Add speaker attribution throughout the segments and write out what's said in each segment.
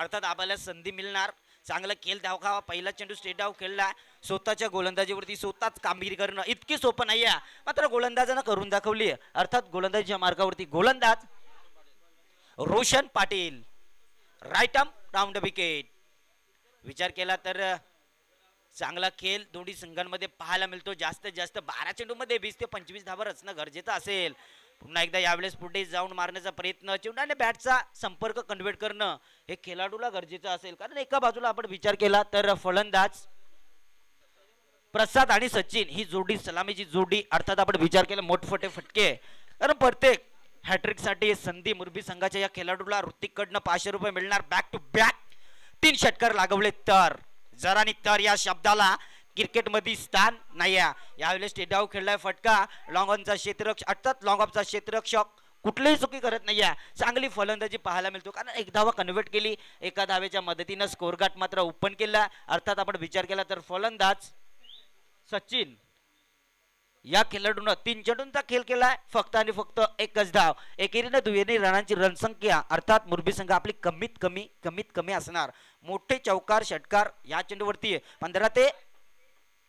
Speaker 1: अर्थात आम्हाला संधी मिळणार. चांगला खेळ धावखावा पहिला चेंडू स्टेट डाव खेळला. स्वतःच्या गोलंदाजीवरती स्वतःच कामगिरी करणं इतकी सोपं नाही आहे. मात्र गोलंदाजानं करून दाखवली अर्थात गोलंदाजीच्या मार्गावरती गोलंदाज Roshan Patil. Right arm round wicket विचार केला तर चांगला खेळ दोन्ही संघांमध्ये पाहायला मिळतो. जास्तीत जास्त बारा चेंडूमध्ये वीस ते पंचवीस धावा रचणं गरजेचं असेल. पुन्हा एकदा यावेळेस पुढे जाऊन मारण्याचा प्रयत्न चेंडू आणि बॅटचा संपर्क कन्व्हर्ट करणं हे खेळाडूला गरजेचं असेल. कारण एका बाजूला आपण विचार केला तर फलंदाज प्रसाद आणि सचिन ही जोडी सलामीची जोडी अर्थात आपण विचार केला मोठफोटे फटके. कारण प्रत्येक हॅट्रिकसाठी संधी मुरबी संघाच्या या खेळाडूला ऋतिककडनं पाचशे रुपये मिळणार बॅक टू बॅक तीन षटकार लागवले तर. जर आणि तर या शब्दाला क्रिकेटमध्ये स्थान नाही आहे. यावेळेस टेडाव खेळलाय फटका. लॉंगॉनचा क्षेत्ररक्षक अर्थात लॉंगॉपचा क्षेत्ररक्षक कुठलीही चुकी करत नाही आहे. चांगली फलंदाजी पाहायला मिळतो. कारण एक धावा कन्व्हर्ट केली. एका धावेच्या मदतीनं स्कोरगाट मात्र ओपन केला. अर्थात आपण विचार केला तर फलंदाज सचिन या खेळाडूनं तीन चेंडूंचा खेळ केलाय. फक्त आणि फक्त एकच धाव. एकेरीनं दुहेरी रनांची रणसंख्या अर्थात मुरबी संघ आपली कमीत कमी कमीत कमी असणार. मोठे चौकार षटकार या चेंडूवरती पंधरा ते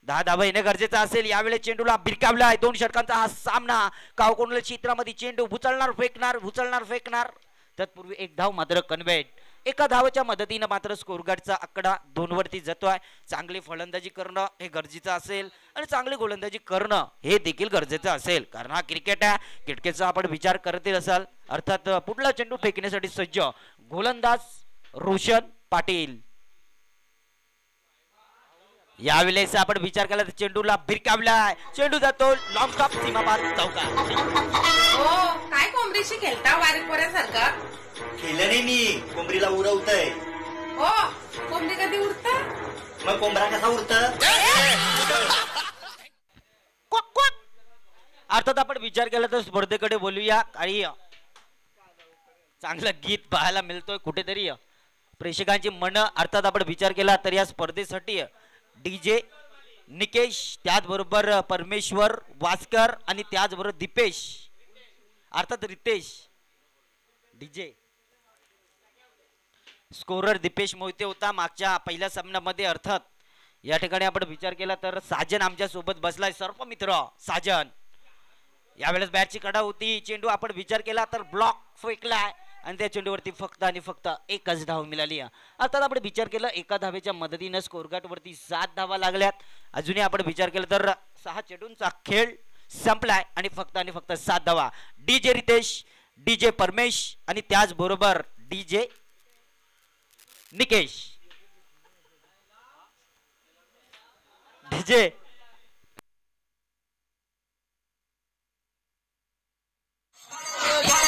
Speaker 1: दहा धाबा येणं गरजेचं असेल यावेळेस चेंडूला बिरकावलाय दोन षटकांचा हा सामना. कावकोंडल क्षेत्रामध्ये चेंडू भुचलणार फेकणार भुचलणार फेकणार. तत्पूर्वी एक धाव मात्र कन्व्हेट. एका धावाच्या मदतीनं मात्र स्कोरगार्डचा आकडा दोनवरती जातो जातोय. चांगली फलंदाजी करणं हे गरजेचं असेल आणि चांगली गोलंदाजी करणं हे देखील गरजेचं असेल. कारण हा क्रिकेट आहे. क्रिकेटचा आपण विचार करत असाल. अर्थात पुढला चेंडू फेकण्यासाठी सज्ज गोलंदाज रोशन पाटील. यावेळेस आपण विचार केला तर चेंडूला भिरकावलाय चेंडू जातो. लॉंग टॉप सीमापार चौका.
Speaker 2: हो काय कोंबडीशी खेळता बारीक पोऱ्यासारखा?
Speaker 3: केलं नाही मी. कोंबडीला उरवतय
Speaker 2: हो कोंबडी कधी उडता?
Speaker 3: मग कोंबडा कसा उरत
Speaker 1: क्वाक, क्वाक. अर्थात आपण विचार केला तर स्पर्धेकडे बोलूया. आणि चांगलं गीत पाहायला मिळतोय कुठेतरी. प्रेक्षकांची मन अर्थात आपण विचार केला तर या स्पर्धेसाठी डीजे निकेश त्याचबरोबर परमेश्वर वास्कर आणि त्याचबरोबर दीपेश. अर्थात रितेश. डीजे. स्कोरर दीपेश मोहिते होता मागच्या पहिल्या सामन्यामध्ये. अर्थात या ठिकाणी आपण विचार केला तर साजन आमच्यासोबत बसलाय. सर्व मित्र साजन. यावेळेस बॅटची कडा होती. चेंडू आपण विचार केला तर ब्लॉक फेकलाय. आणि त्या चेंडूवरती फक्त आणि फक्त एकच धाव मिळाली. आता आपण विचार केला एका धावेच्या मदतीनं स्कोरगाटवरती सात धावा लागल्यात. अजूनही आपण विचार केला तर सहा चेंडूंचा खेळ संपलाय आणि फक्त आणि फक्त सात धावा. डीजे रितेश डीजे परमेश आणि त्याचबरोबर डीजे निकेश. डीजे. थँक्यू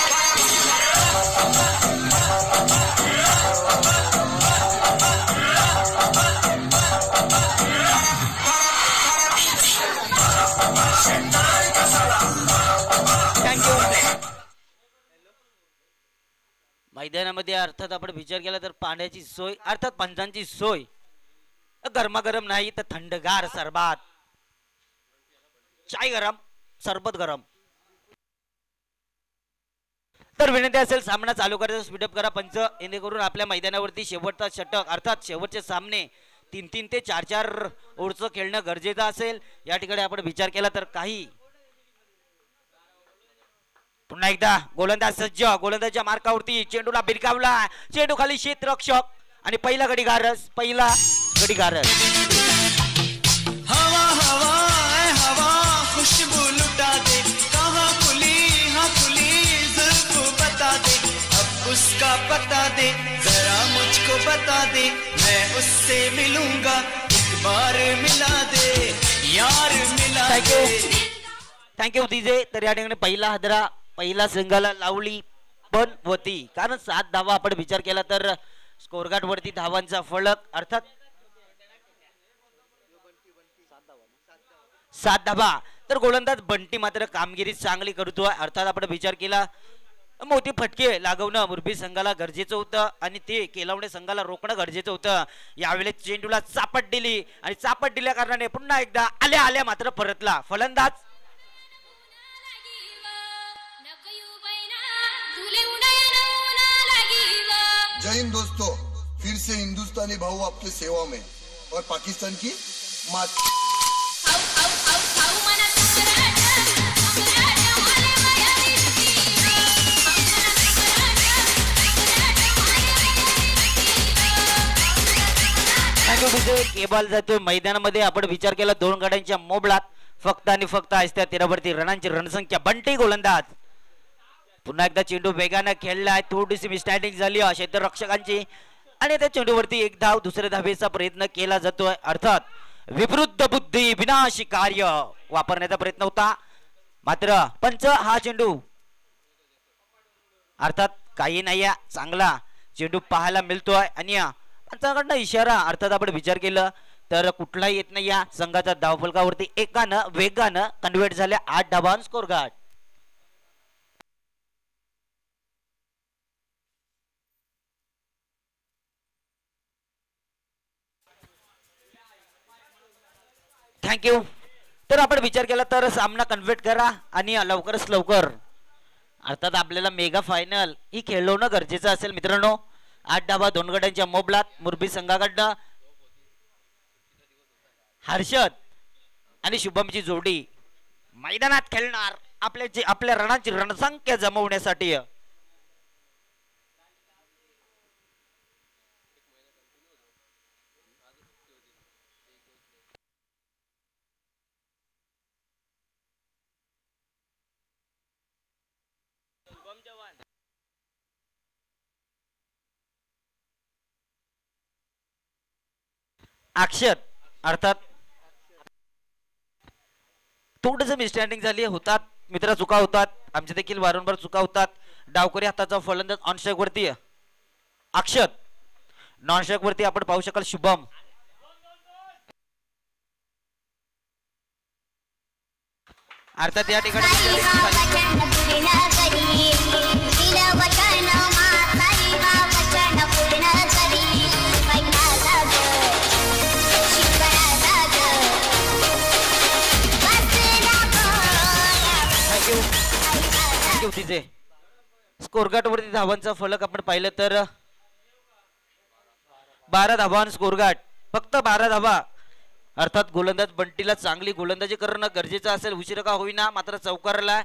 Speaker 1: मैदानामध्ये अर्थात आपण विचार केला तर पाण्याची सोय अर्थात पंचांची सोय. गरमागरम नाही तर थंडगार सरबात. चाय गरम सरबत गरम. तर विनंती असेल सामना चालू करायचा स्पीडअप करा पंच येणेकरून आपल्या मैदानावरती शेवटचा षटक अर्थात शेवटचे सामने तीन तीन ते चार चार ओव्हरचं खेळणं गरजेचं असेल. या ठिकाणी आपण विचार केला तर काही. पुन्हा एकदा गोलंदाज सज्ज गोलंदाजच्या मार्कावरती चेंडूला बिरकावला. चेंडू खाली क्षेत्ररक्षक आणि पहिला गडीगारस पहिला
Speaker 4: गडी गारस. उसका पता दे जरा मुझको बता दे मैं उससे मिलूंगा एक बार मिला दे यार मिला
Speaker 1: Thank you.
Speaker 4: दे
Speaker 1: थँक्यू दिजे तर या ठिकाणी पहिला हदरा पहिला संघाला लावली पण होती. कारण सात धावा आपण विचार केला तर स्कोरगार्ड वरती धावांचा फलक अर्थात सात धावा. तर गोलंदाज बंटी मात्र कामगिरी चांगली करतोय अर्थात आपण विचार केला मोठी फटके लागवणं मुरबी संघाला गरजेचं होतं आणि ते केलावणे संघाला रोखणं गरजेचं होतं. यावेळेस चेंडूला चापट दिली आणि चापट दिल्या कारणाने पुन्हा एकदा आल्या आल्या मात्र परतला. फलंदाज?
Speaker 5: जय हिंद दोस्तों.
Speaker 6: फिर से हिंदुस्तानी भाऊ आपके सेवा में और पाकिस्तान की मात
Speaker 5: माले
Speaker 1: थँक्यू जातोय मैदानामध्ये आपण विचार केला दोन गाड्यांच्या मोबलात फक्त आणि फक्त असत्या तेरावरती रणांची रणसंख्या. बंटी गोलंदाज. पुन्हा एकदा चेंडू वेगानं खेळलाय थोडीशी मिस्टँडिंग झाली क्षेत्ररक्षकांची आणि त्या चेंडूवरती एक धाव दुसऱ्या धावेचा प्रयत्न केला जातोय. अर्थात विवृद्ध बुद्धी विनाशी कार्य वापरण्याचा प्रयत्न होता. मात्र पंच हा चेंडू. अर्थात काही नाही आहे, चांगला चेंडू पाहायला मिळतोय. आणि पंचाकडनं इशारा अर्थात आपण विचार केला तर कुठलाही येत नाही या संघाच्या धावफलकावरती एकानं वेगानं कन्व्हर्ट झाल्या आठ डाबान स्कोर गाठ थँक्यू तर आपण विचार केला तर सामना कन्व्हर्ट करा आणि लवकरच लवकर. अर्थात आपल्याला मेगा फायनल ही खेळवणं गरजेचं असेल मित्रांनो. आठ डाबा दोन गड्यांच्या मोबलात मुरबी संघाकडनं. हर्षद आणि शुभमची जोडी. मैदानात खेळणार आपल्या जे आपल्या रणाची रणसंख्या जमवण्यासाठी. अक्षर अर्थात थोडस मिसस्टँडिंग झाली होतात मित्र चुका होतात आमच्या देखील वारंवार चुका होतात डावकरी हाताचा फलंदाज ऑन वरती अक्षत नॉन वरती आपण पाहू शकाल शुभम अर्थात या ठिकाणी थँक्यू तिचे वरती धावांचा फलक आपण पाहिलं तर बारा धावा स्कोर फक्त बारा धावा. अर्थात गोलंदाज बंटीला चांगली गोलंदाजी करणं गरजेचं असेल. उशीर का होईना मात्र चौकारला.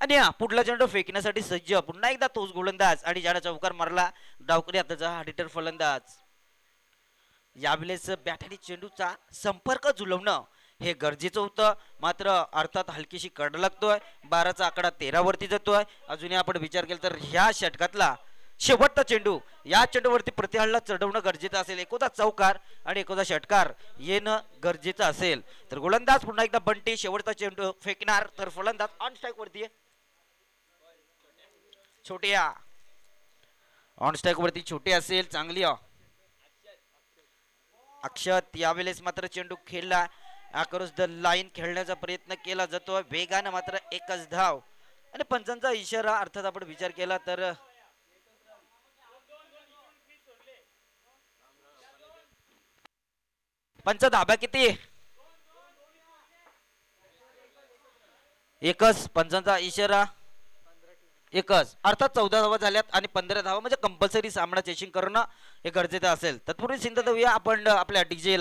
Speaker 1: आणि हा पुढला चेंडू फेकण्यासाठी सज्ज. पुन्हा एकदा तोच गोलंदाज आणि ज्याला चौकार मारला डावकरी आताचा हा फलंदाज. यावेळेस बॅट आणि चेंडूचा संपर्क जुलवणं. हे गरजेचं होतं. मात्र अर्थात हलकीशी कड लागतोय. बाराचा आकडा तेरावरती जातोय. अजूनही आपण विचार केला तर ह्या षटकातला शेवटचा चेंडू या चेंडूवरती प्रतिहल्ला चढवणं गरजेचं असेल. एकोदा चौकार आणि एकोदा षटकार येणं गरजेचं असेल. तर गोलंदाज पुन्हा एकदा बंटी शेवटचा चेंडू फेकणार. तर फलंदाज ऑन स्ट्राईक वरती छोट्या ऑन स्ट्राईक वरती छोटी असेल. चांगली अक्षत. यावेळेस मात्र चेंडू खेळला. अक्रॉस द लाईन खेळण्याचा प्रयत्न केला जातो. वेगानं मात्र एकच धाव. आणि पंचांचा इशारा अर्थात आपण विचार केला तर पंच धाब्या किती? एकच पंचांचा इशारा एकच. अर्थात चौदा धावा झाल्यात आणि पंधरा धावा म्हणजे कंपल्सरी सामना चेसिंग करणं हे गरजेचं असेल. तत्पूर्वी सिंध देऊया आपण आपल्या डीजे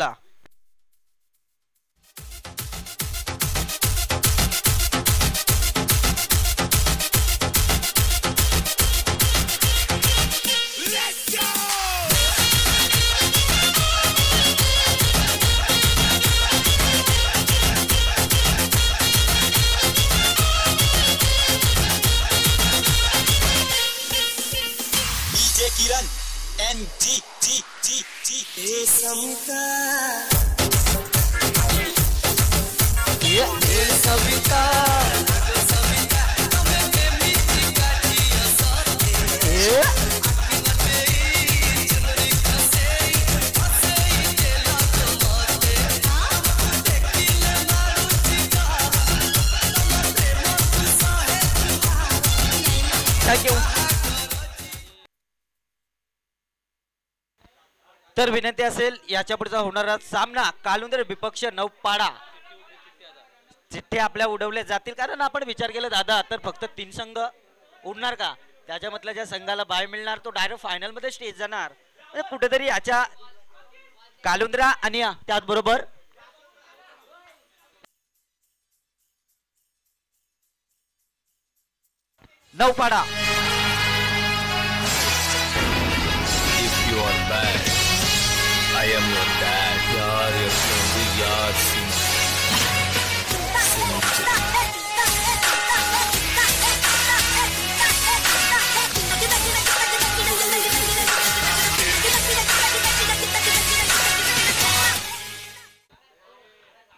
Speaker 1: तर विनंती असेल याच्या पुढचा होणारा सामना कालुंदर विपक्ष नवपाडा चिठ्ठे आपल्या उडवल्या जातील कारण आपण विचार केला दादा तर फक्त तीन संघ उडणार का? त्याच्यामधल्या ज्या संघाला बाय मिळणार तो डायरेक्ट फायनलमध्ये स्टेज जाणार. म्हणजे कुठेतरी याच्या कालुंद्रा आणि त्याचबरोबर नौपाडा.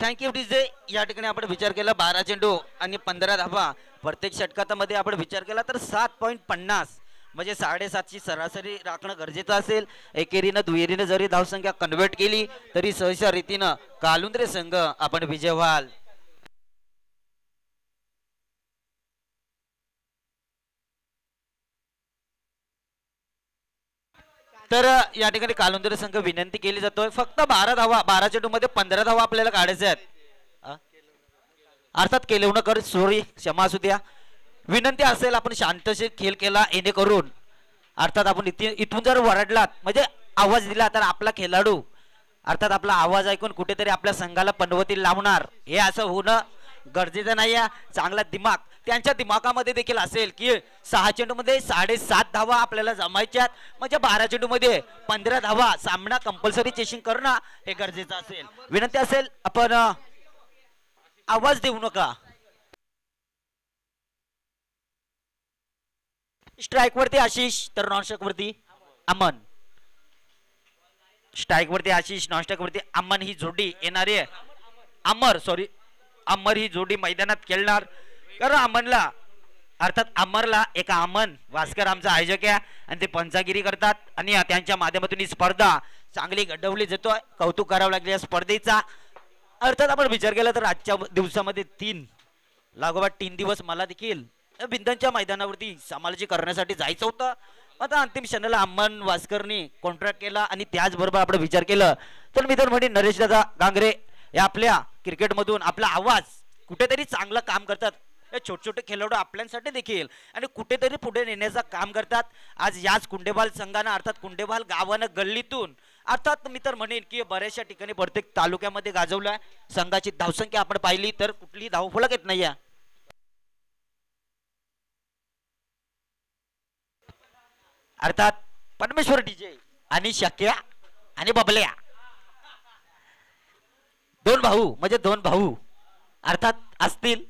Speaker 1: थँक्यू डीजे या ठिकाणी आपण विचार केला बारा चेंडू आणि पंधरा धावा. प्रत्येक षटकामध्ये आपण विचार केला तर सात पॉईंट पन्नास. म्हणजे साडेसातची सरासरी राखणं गरजेचं असेल. एकेरीनं दुहेरीनं जरी धावसंख्या कन्वर्ट केली तरी सहसा रीतीनं कालुंद्रे संघ आपण विजय व्हाल. तर या ठिकाणी कालुंदर संघ विनंती केली जातोय. फक्त बारा धावा बारा चेंडू मध्ये पंधरा धावा आपल्याला काढायच्या आहेत. अर्थात अर्थात केलवणकर सॉरी क्षमा असू द्या. विनंती असेल आपण शांतशी खेळ केला येणे करून अर्थात आपण इथे इथून जर वरडलात म्हणजे आवाज दिला तर आपला खेळाडू अर्थात आपला आवाज ऐकून कुठेतरी आपल्या संघाला पनवती लावणार. हे असं होणं गरजेचं नाही आहे चांगला दिमाग त्यांच्या दिमागामध्ये देखील असेल की सहा चेंडूमध्ये साडेसात धावा आपल्याला जमायच्यात म्हणजे बारा चेंडूमध्ये पंधरा धावा सामना कंपल्सरी चेसिंग करणं हे गरजेचं असेल. विनंती असेल आपण आवाज देऊ नका. स्ट्राईक वरती आशिष तर नॉन वरती अमन. स्ट्राईक वरती आशिष नॉन वरती अमन ही जोडी येणारी आहे. अमर सॉरी अमर ही जोडी मैदानात खेळणार. कारण अमनला. अर्थात अमरला एका अमन वास्कर आमचा आयोजक आहे आणि ते पंचागिरी करतात. आणि त्यांच्या माध्यमातून ही स्पर्धा चांगली घडवली जातोय. कौतुक करावं लागले या स्पर्धेचा. अर्थात आपण विचार केला तर आजच्या दिवसामध्ये तीन लागोपाठ तीन दिवस मला देखील बिंदांच्या मैदानावरती समालोची करण्यासाठी जायचं होतं. आता अंतिम क्षणाला अम्मन वास्करनी कॉन्ट्रॅक्ट केला आणि त्याचबरोबर आपण विचार केलं तर मी तर म्हणे नरेश दादा गांगरे या आपल्या क्रिकेटमधून आपला आवाज कुठेतरी चांगलं काम करतात. हे छोटे छोटे खेळाडू आपल्यासाठी देखील. आणि कुठेतरी पुढे नेण्याचं काम करतात. आज याच कुंडेबाल संघानं अर्थात कुंडेबाल गावानं गल्लीतून अर्थात मी तर म्हणेन की बऱ्याचशा ठिकाणी प्रत्येक तालुक्यामध्ये गाजवलाय संघाची धावसंख्या आपण पाहिली तर कुठली धावफलक येत नाही अर्थात परमेश्वर डीजे आणि शक्या आणि बबल्या. दोन भाऊ म्हणजे दोन भाऊ. अर्थात असतील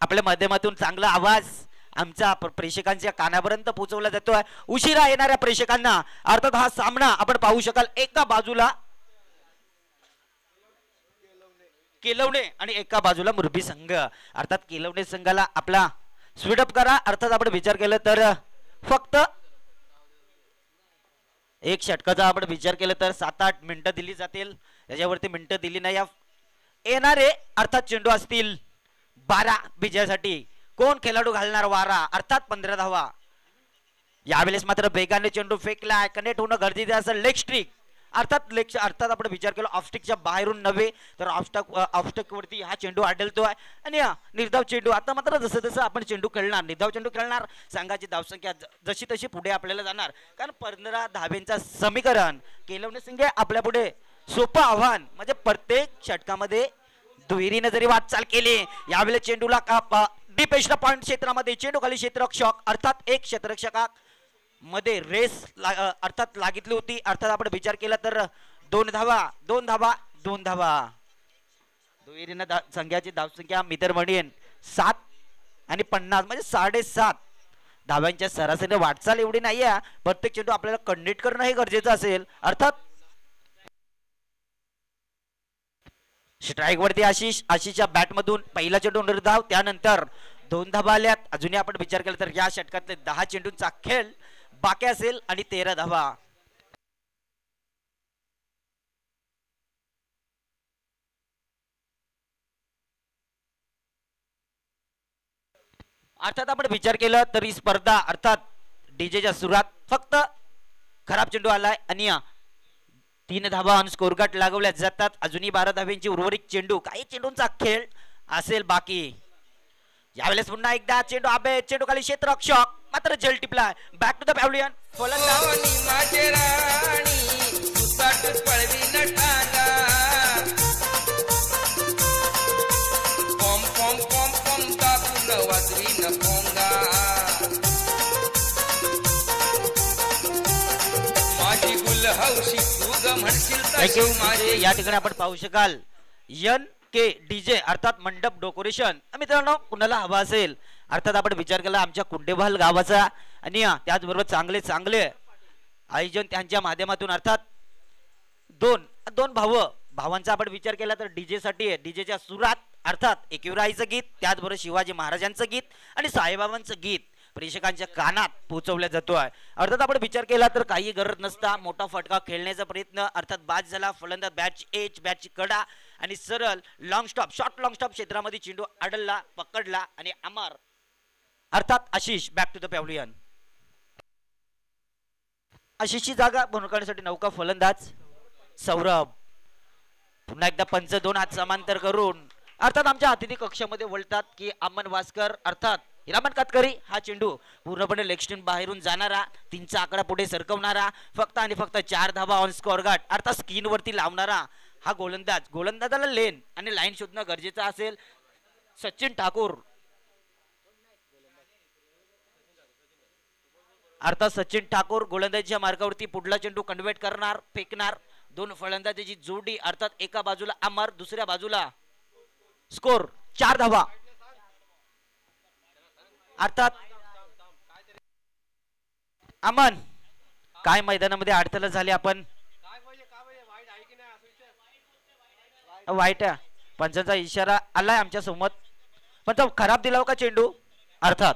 Speaker 1: आपल्या माध्यमातून चांगला आवाज आमच्या प्रेक्षकांच्या कानापर्यंत पोहोचवला जातोय. उशिरा येणाऱ्या प्रेक्षकांना अर्थात हा सामना आपण पाहू शकाल. एका बाजूला केलवणे आणि एका बाजूला मुरबी संघ. अर्थात केलवणे संघाला आपला स्वीडअप करा. अर्थात आपण विचार केला तर फक्त एक षटकाचा आपण विचार केला तर सात आठ मिनिटं दिली जातील. याच्यावरती मिनिटं दिली नाही. येणारे अर्थात चेंडू असतील. बारा विजयासाठी कोण खेळाडू घालणार वारा? अर्थात पंधरा धावा. यावेळेस मात्र बेगाने चेंडू फेकला कनेक्ट होणं गरजेचं असेल लेग स्ट्रिक अर्थात लेग अर्थात आपण विचार केला ऑफस्टिकच्या बाहेरून नव्हे तर ऑफस्टॉक ऑफस्टॉकवरती हा चेंडू आढळतो आहे. आणि निर्धाव चेंडू आता मात्र जसं जसं आपण चेंडू खेळणार निर्धाव चेंडू खेळणार संघाची धावसंख्या जशी तशी पुढे आपल्याला जाणार. कारण पंधरा धाब्यांचं समीकरण केलवणे सिंगे आपल्या पुढे सोपं आव्हान. म्हणजे प्रत्येक षटकामध्ये दुहेरीने जरी वाटचाल केली यावेळेस चेंडूला का डीप पॉईंट क्षेत्रामध्ये चेंडू खाली क्षेत्ररक्षक अर्थात एक क्षेत्ररक्षका मध्ये रेस ला- अर्थात लागितली होती. अर्थात आपण विचार केला तर दोन धावा दोन धावा दोन धावा. दुहेरीनं संघ्याची संघाची धावसंख्या मी तर म्हणेन सात आणि पन्नास म्हणजे साडेसात. धाव्यांच्या सरासरी वाटचाल एवढी नाही आहे प्रत्येक चेंडू आपल्याला कंडिट करणं हे गरजेचं असेल. अर्थात स्ट्राईक वरती आशिष आशिषच्या बॅट मधून पहिला चेंडू निर्धाव त्यानंतर दोन धावा आल्यात अजूनही आपण विचार केला तर या षटकातले दहा चेंडूंचा खेळ बाकी असेल आणि तेरा धावा. अर्थात आपण विचार केला तरी स्पर्धा अर्थात डीजेच्या सुरात फक्त खराब चेंडू आलाय आणि तीन धावा स्कोरगट स्कोर गट लागवल्या जातात. अजूनही बारा धाव्यांची उर्वरित चेंडू काही चेंडूंचा खेळ असेल बाकी. यावेळेस पुन्हा एकदा चेंडू आबे चेंडू खाली क्षेत्ररक्षक मात्र जल टिपला बॅक टू द पॅव्हलियन फलंदाज.
Speaker 7: तू
Speaker 1: या ठिकाणी आपण पाहू शकाल. एन के डीजे अर्थात मंडप डेकोरेशन. मित्रांनो कुणाला हवा असेल? अर्थात आपण विचार केला आमच्या कुंडेभाल गावाचा. आणि त्याचबरोबर चांगले चांगले आयोजन त्यांच्या माध्यमातून अर्थात दोन दोन भाव. भावांचा आपण विचार केला तर डीजे साठी डीजेच्या सुरात अर्थात एकविराईचं गीत त्याचबरोबर शिवाजी महाराजांचं गीत आणि साईबाबांचं गीत. प्रेक्षकांच्या कानात पोहोचवल्या जातो आहे अर्थात आपण विचार केला तर काही गरज नसता. मोठा फटका खेळण्याचा प्रयत्न. अर्थात बाद झाला. फलंदाज बॅच एच बॅच कडा. आणि सरळ long stop short long stop क्षेत्रामध्ये चेंडू आढळला पकडला आणि अमर. अर्थात Ashish back to the pavilion आशिषची जागा भरून काढण्यासाठी नौका फलंदाज सौरभ. पुन्हा एकदा पंच दोन हात समांतर करून. अर्थात आमच्या अतिथी कक्षामध्ये वळतात की अमन वास्कर. अर्थात हिरामन कातकरी हा चेंडू पूर्णपणे लेग बाहेरून जाणारा तीनचा आकडा पुढे सरकवणारा फक्त आणि फक्त चार धावा ऑन स्कोअर गाठ अर्थात स्किन वरती लावणारा हा गोलंदाज. गोलंदाजाला लेन आणि लाईन शोधणं गरजेचं असेल. सचिन ठाकूर. अर्थात सचिन ठाकूर गोलंदाजीच्या मार्गावरती पुढला चेंडू कन्व्हर्ट करणार फेकणार. दोन फलंदाजाची जोडी अर्थात एका बाजूला अमर दुसऱ्या बाजूला स्कोर चार धावा. अर्थात अमन काय मैदानामध्ये अडथळा झाली आपण? वाईट पंचांचा इशारा आलाय आमच्यासोबत. पण तो खराब दिला का चेंडू? अर्थात.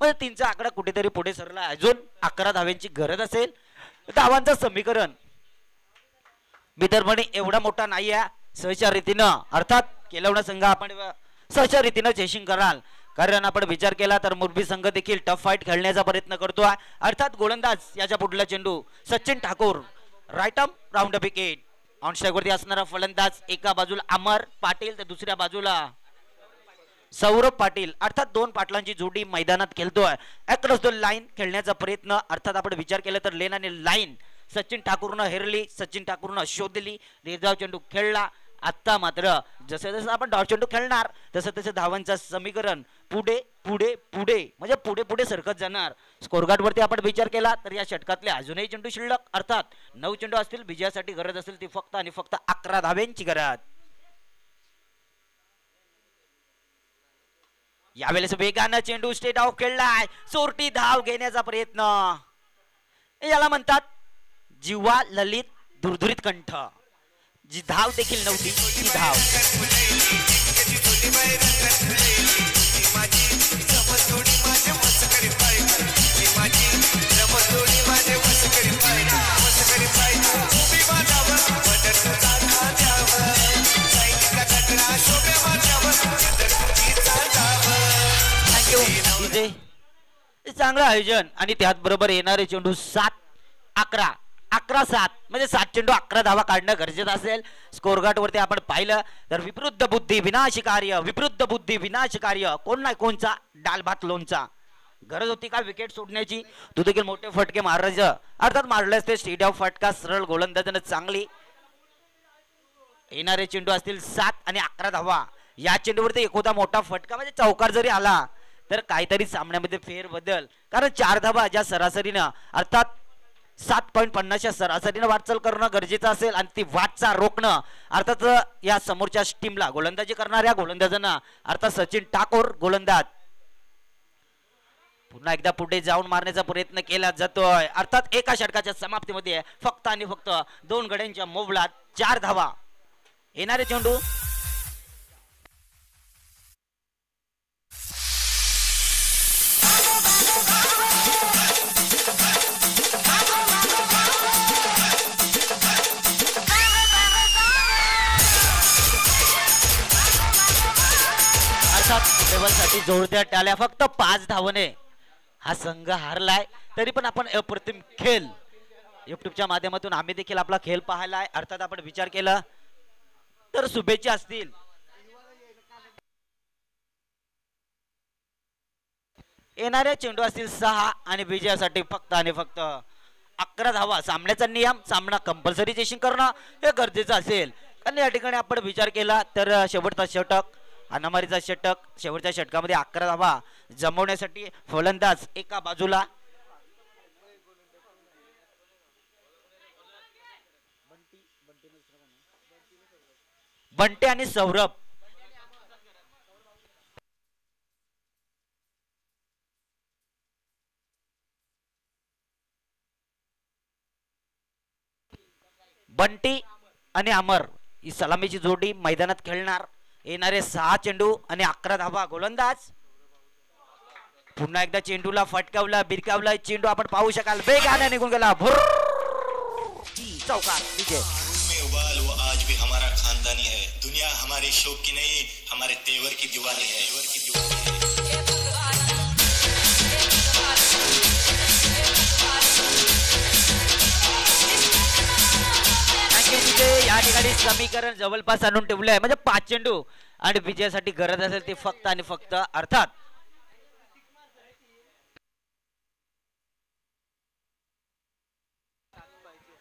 Speaker 1: म्हणजे तीनचा आकडा कुठेतरी पुढे सरला. अजून अकरा धाव्यांची गरज असेल. धावांचं समीकरण. विदर्भने एवढा मोठा नाही आहे सहच्या रीतीनं. अर्थात केलवणा संघ आपण सहच्या रीतीनं चेशिंग कराल. कारण आपण विचार केला तर मुरबी संघ देखील टफ फाईट खेळण्याचा प्रयत्न करतोय अर्थात गोलंदाज याच्या पुढला चेंडू सचिन ठाकूर. राईट अप राऊंड विकेट ऑन वरती असणारा फलंदाज एका बाजूला अमर पाटील तर दुसऱ्या बाजूला सौरभ पाटील. अर्थात दोन पाटलांची जोडी मैदानात खेळतोय. अक्रॉस द लाईन खेळण्याचा प्रयत्न अर्थात आपण विचार केला तर लेन आणि लाईन. सचिन ठाकूरनं हेरली सचिन ठाकूरनं शोधली. निर्धाव चेंडू खेळला. आत्ता मात्र जसं जसं आपण डाव खेळणार तसं तसं धावांचं समीकरण पुढे पुढे पुढे म्हणजे पुढे पुढे सरकत जाणार. स्कोरगार्ड आपण विचार केला तर या षटकातले अजूनही चेंडू शिल्लक अर्थात नऊ चेंडू असतील विजयासाठी गरज असेल ती फक्त आणि फक्त अकरा धाव्यांची गरज. यावेळेस वेगानं चेंडू स्टेट ऑफ खेळलाय. चोरटी धाव घेण्याचा प्रयत्न. याला म्हणतात जिवा ललित दुर्धुरीत कंठ. जी धाव देखील नव्हती ती धाव. चांगलं आयोजन. आणि त्याचबरोबर येणारे चेंडू सात अकरा. अकरा सात म्हणजे सात चेंडू अकरा धावा काढणं गरजेचं असेल. स्कोरगाटवरती आपण पाहिलं तर विपरुद्ध बुद्धी विनाश कार्य विपरुद्ध बुद्धी विनाश कार्य कोण नाही कोणचा डाल भात लोणचा. गरज होती का विकेट सोडण्याची? तू देखील मोठे फटके मारायचं अर्थात मारले ते स्टेडियम फटका सरळ गोलंदाजानं चांगली. येणारे चेंडू असतील सात आणि अकरा धावा. या चेंडूवरती एकोदा मोठा फटका म्हणजे चौकार जरी आला तर काहीतरी सामन्यामध्ये फेर बदल कारण चार धावा ज्या सरासरीनं अर्थात सात पॉईंट पन्नासच्या सरासरीनं वाटचाल करणं गरजेचं असेल आणि ती वाटचाल रोखणं. अर्थात या समोरच्या टीमला गोलंदाजी करणाऱ्या गोलंदाजांना अर्थात सचिन ठाकूर गोलंदाज. पुन्हा एकदा पुढे जाऊन मारण्याचा प्रयत्न केला जातोय. अर्थात एका षटकाच्या समाप्तीमध्ये फक्त आणि फक्त दोन गड्यांच्या मोबलात चार धावा. येणारे चेंडू साठी जोरदार टाळ्या फक्त पाच धावने हा संघ हारलाय तरी पण आपण अप्रतिम खेळ युट्यूबच्या माध्यमातून आम्ही देखील आपला खेळ पाहायला अर्थात आपण विचार केला तर शुभेच्छा असतील. येणाऱ्या चेंडू असतील सहा आणि विजयासाठी फक्त आणि फक्त अकरा धावा. सामन्याचा नियम सामना कंपल्सरी चेसिंग करणं हे गरजेचं असेल. आणि या ठिकाणी आपण विचार केला तर शेवटचा षटक अनामारीचा षटक शेवटच्या षटकामध्ये अकरा धावा. जमवण्यासाठी फलंदाज एका बाजूला. बंटे आणि सौरभ. बंटी आणि अमर ही सलामीची जोडी मैदानात खेळणार. येणारे सहा चेंडू आणि अकरा धावा गोलंदाज. पुन्हा एकदा चेंडूला फटकावला बिरकावला चेंडू आपण पाहू शकाल. बेगाने निघून गेला. भुर्र! चौकार विजय.
Speaker 8: उबाल वो आज भी हमारा खानदानी है. दुनिया हमारे शौक की नहीं हमारे तेवर की दीवानी है. तेवर की दीवानी.
Speaker 1: थँक्यू या ठिकाणी समीकरण जवळपास आणून ठेवलं आहे म्हणजे पाच चेंडू आणि विजयासाठी गरज असेल ते फक्त आणि फक्त अर्थात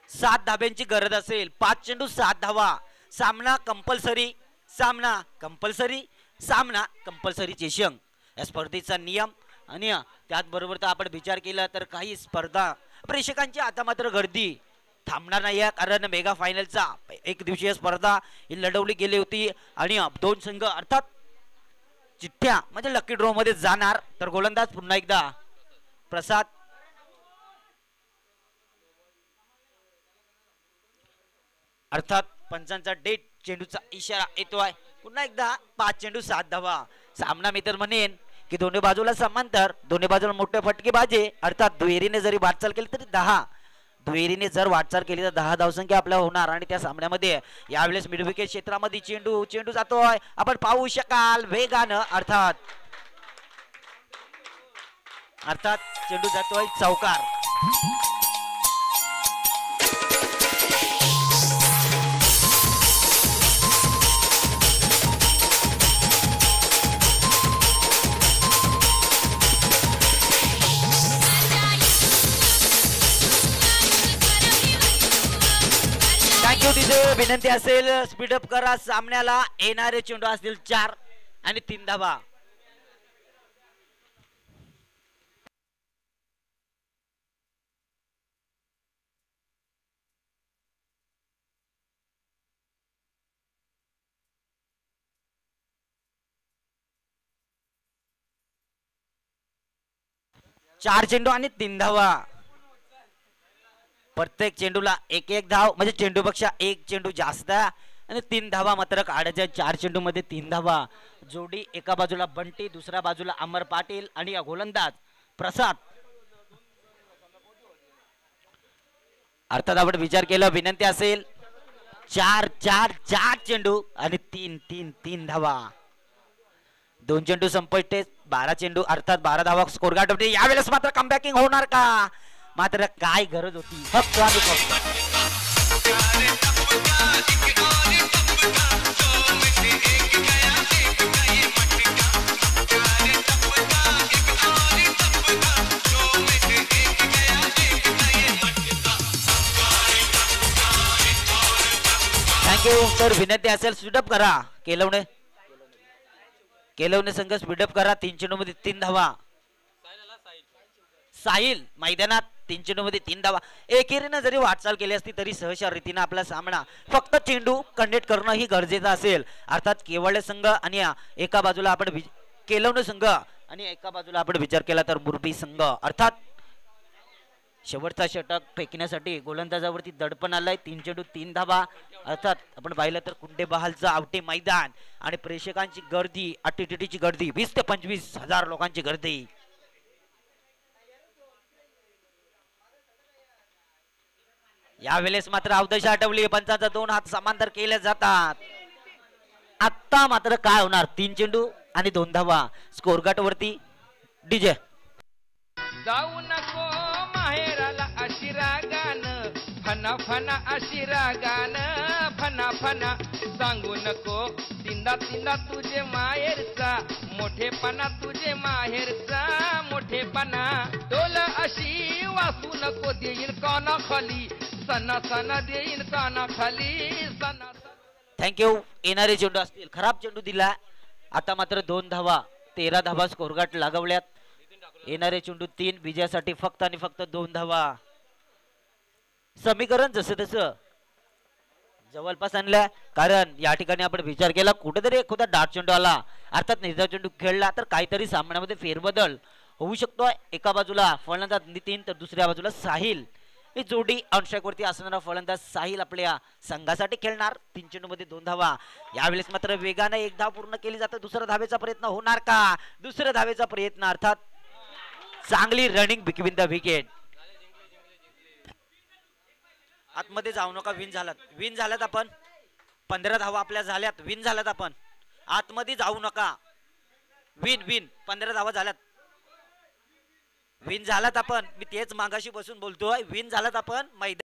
Speaker 1: सात धाब्यांची गरज असेल. पाच चेंडू सात धावा. सामना कंपल्सरी सामना कंपल्सरी सामना कंपल्सरी चेशंग या स्पर्धेचा नियम आणि त्याचबरोबर तर आपण विचार केला तर काही स्पर्धा प्रेक्षकांची आता मात्र गर्दी. थांबणार नाही आहे कारण मेगा फायनलचा एक दिवसीय स्पर्धा ही लढवली गेली होती. आणि दोन संघ अर्थात चिठ्ठ्या म्हणजे लकी ड्रॉ मध्ये जाणार. तर गोलंदाज पुन्हा एकदा प्रसाद. अर्थात पंचांचा डेट चेंडूचा इशारा येतोय पुन्हा एकदा पाच चेंडू सात धावा. सामना मी तर म्हणेन की दोन्ही बाजूला समांतर. दोन्ही बाजूला मोठे फटके बाजे अर्थात दुहेरीने जरी वाटचाल केली तरी दहा. दुहेरीने जर वाटचाल केली तर दहा धावसंख्या आपल्या होणार आणि त्या सामन्यामध्ये यावेळेस मिडविकेट क्षेत्रामध्ये चेंडू चेंडू जातोय. आपण पाहू शकाल वेगानं अर्थात अर्थात चेंडू जातोय चौकार. विनंती असेल स्पीडअप करा सामन्याला येणारे चेंडू असतील चार आणि तीन धावा. चार चेंडू आणि तीन धावा. प्रत्येक चेंडूला एक एक धाव म्हणजे चेंडूपेक्षा एक चेंडू जास्त आणि तीन धावा मात्र काढायच्या चार चेंडू मध्ये तीन धावा. जोडी एका बाजूला बंटी दुसऱ्या बाजूला अमर पाटील आणि गोलंदाज प्रसाद. अर्थात आपण विचार केला विनंती असेल. चार चार चार चेंडू आणि तीन तीन तीन धावा. दोन चेंडू संपवते बारा चेंडू अर्थात बारा धावा स्कोर गाठवते यावेळेस मात्र कमबॅकिंग होणार का? मात्र काय गरज होती फक्त आणि फक्त थँक्यू तर विनंती असेल स्पीडअप करा. केलवणे. केलवणे संघ स्पीडअप करा. तीनशे नऊ मध्ये तीन धावा. साहिल मैदानात. तीन चेंडू मध्ये तीन धावा. एकेरीनं जरी वाटचाल केली असती तरी सहशा रीतीनं आपला सामना फक्त चेंडू कंडेक्ट करणं ही गरजेचं असेल. अर्थात केवळ संघ आणि एका बाजूला आपण केलवण संघ आणि एका बाजूला आपण विचार केला तर मुरबी संघ. अर्थात शेवटचा षटक फेकण्यासाठी गोलंदाजावरती दडपण आलाय. तीन चेंडू तीन धाबा अर्थात आपण पाहिलं तर कुंडे बहालचं आवटे मैदान आणि प्रेक्षकांची गर्दी अटीटीची गर्दी वीस ते पंचवीस हजार लोकांची गर्दी. यावेळेस मात्र अवदश आठवली. पंचाचा दोन हात समांतर केले जातात. आता मात्र काय होणार? तीन चेंडू आणि दोन धावा स्कोर गट वरती डीजे.
Speaker 7: जाऊ नको माहेराला अशी रागानं फना फना अशी रागानं फना फना. सांगू नको. तिंदा तिंदा तुझे माहेरचा. मोठेपणा तुझे माहेरचा. मोठेपणा. डोल अशी वाचू नको देईल कोणा खाली सना सना देईन काना खाली सणा
Speaker 1: थँक्यू येणारे चेंडू असतील. खराब चेंडू दिला. आता मात्र दोन धावा तेरा धावा स्कोरगाट लागवल्यात. येणारे चेंडू तीन विजयासाठी फक्त आणि फक्त दोन धावा. समीकरण जसं तसं जवळपास आणल्या. कारण या ठिकाणी आपण विचार केला कुठेतरी एखादा डाट चेंडू आला. अर्थात निर्धाव चेंडू खेळला तर काहीतरी सामन्यामध्ये फेरबदल होऊ शकतो एका बाजूला फलंदाज नितीन तर दुसऱ्या बाजूला साहिल. ही जोडी अंशकवरती असणारा फलंदाज साहिल आपल्या संघासाठी खेळणार. तीन चेंडू मध्ये दोन धावा यावेळेस मात्र वेगाने एक धाव पूर्ण केली जाते. दुसऱ्या धावेचा प्रयत्न होणार का? दुसऱ्या धावेचा प्रयत्न अर्थात चांगली रनिंग बिकविन द विकेट आतमध्ये जाऊ नका. विन झालात. विन झालात आपण. पंधरा धावा आपल्या झाल्यात. विन झाल्यात आपण. आतमध्ये जाऊ नका. विन विन पंधरा धावा झाल्यात. विन झालात आपण. मी तेच मागाशी बसून बोलतोय. विन झालात आपण. मैदान